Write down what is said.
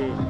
Sí.